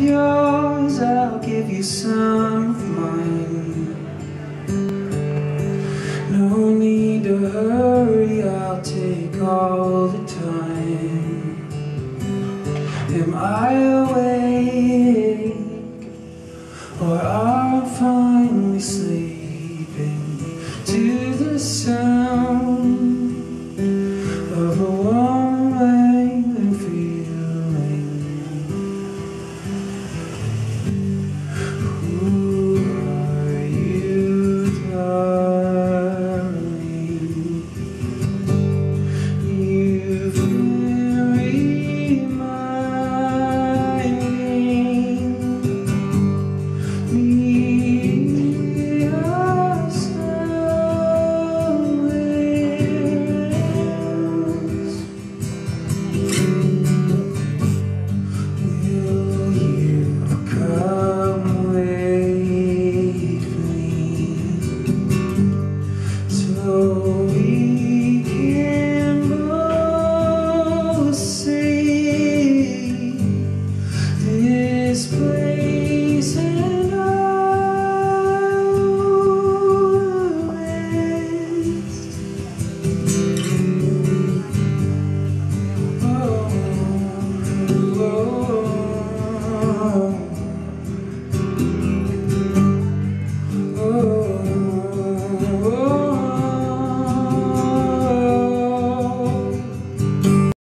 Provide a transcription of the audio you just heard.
yours, I'll give you some of mine. No need to hurry, I'll take all the time. Am I awake? Or are I finally sleeping to the sun?